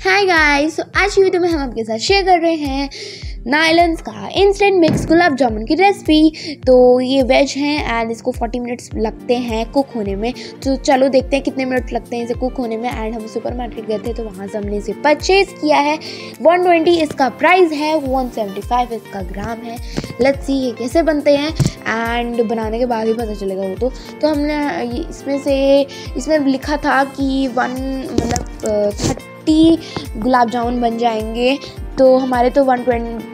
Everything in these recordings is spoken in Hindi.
हाय गाइस आज की वीडियो में हम आपके साथ शेयर कर रहे हैं नाइलन्स का इंस्टेंट मिक्स गुलाब जामुन की रेसिपी तो ये वेज हैं एंड इसको 40 मिनट्स लगते हैं कुक होने में। तो चलो देखते हैं कितने मिनट लगते हैं इसे कुक होने में। एंड हम सुपर मार्केट गए थे तो वहाँ से हमने इसे परचेज किया है। 120 इसका प्राइस है 175 इसका ग्राम है। लेट्स सी ये कैसे बनते हैं। एंड बनाने के बाद ही पता चलेगा वो तो। तो हमने इसमें से, इसमें लिखा था कि वन मतलब थर्टी गुलाब जामुन बन जाएँगे। तो हमारे तो वन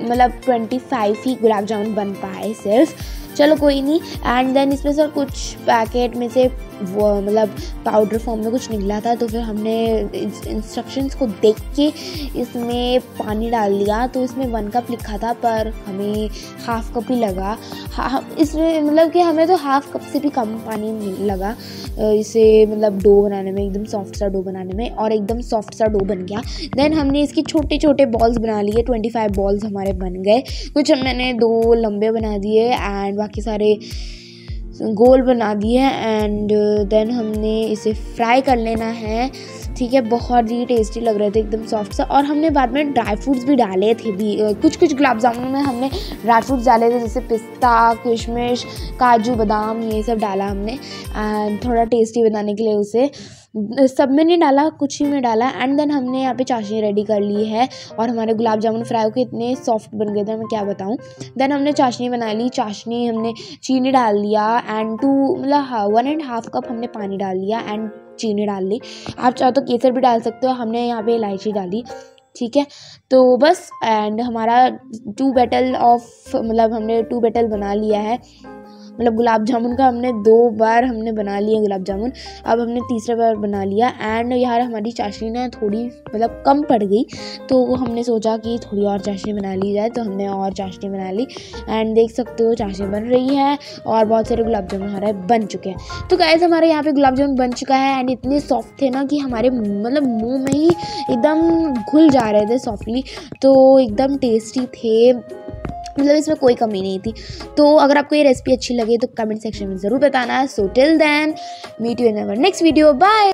मतलब ट्वेंटी फाइव ही गुलाब जामुन बन पाए सिर्फ़। चलो कोई नहीं एंड देन इसमें सर कुछ पैकेट में से वो मतलब पाउडर फॉर्म में कुछ निकला था तो फिर हमने इंस्ट्रक्शंस को देख के इसमें पानी डाल दिया। तो इसमें वन कप लिखा था, पर हमें हाफ़ कप ही लगा। इसमें मतलब कि हमें तो हाफ़ कप से भी कम पानी लगा इसे मतलब डो बनाने में, एकदम सॉफ्ट सा डो बनाने में, और एकदम सॉफ्ट सा डो बन गया। देन हमने इसकी छोटे छोटे बॉल्स बना लिए ट्वेंटी फाइव बॉल्स हमारे बन गए। कुछ मैंने दो लंबे बना दिए एंड बाकी सारे गोल बना दिए एंड देन हमने इसे फ्राई कर लेना है। ठीक है, बहुत ही टेस्टी लग रहे थे, एकदम सॉफ्ट सा। और हमने बाद में ड्राई फ्रूट्स भी डाले थे भी। कुछ कुछ गुलाब जामुन में हमने ड्राई फ्रूट्स डाले थे, जैसे पिस्ता, किशमिश, काजू, बादाम, ये सब डाला हमने। एंड थोड़ा टेस्टी बनाने के लिए उसे। सब में नहीं डाला, कुछ ही में डाला एंड देन हमने यहाँ पे चाशनी रेडी कर ली है और हमारे गुलाब जामुन फ्राई होकर इतने सॉफ्ट बन गए थे, मैं क्या बताऊँ। देन हमने चाशनी बना ली, चाशनी हमने चीनी डाल दिया एंड टू मतलब वन एंड हाफ़ कप हमने पानी डाल दिया एंड चीनी डाल ली। आप चाहो तो केसर भी डाल सकते हो, हमने यहाँ पे इलायची डाली, ठीक है? तो बस एंड हमारा टू बैटल ऑफ़ मतलब हमने टू बैटल बना लिया है। मतलब गुलाब जामुन का हमने दो बार हमने बना लिया गुलाब जामुन, अब हमने तीसरा बार बना लिया। एंड यार हमारी चाशनी ना थोड़ी मतलब कम पड़ गई तो हमने सोचा कि थोड़ी और चाशनी बना ली जाए तो हमने और चाशनी बना ली। एंड देख सकते हो चाशनी बन रही है, और बहुत सारे गुलाब जामुन हमारे बन चुके हैं। तो गैस हमारे यहाँ पे गुलाब जामुन बन चुका है एंड इतने सॉफ्ट थे ना कि हमारे मतलब मुँह में ही एकदम घुल जा रहे थे सॉफ्टली तो एकदम टेस्टी थे। मतलब इसमें कोई कमी नहीं थी। तो अगर आपको ये रेसिपी अच्छी लगे तो कमेंट सेक्शन में ज़रूर बताना। So till then meet you in our next video bye